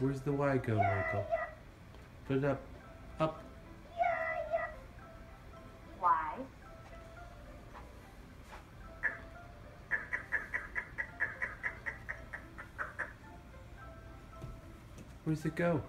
Where's the Y go, Michael? Put it up. Up. Y. Where's it go?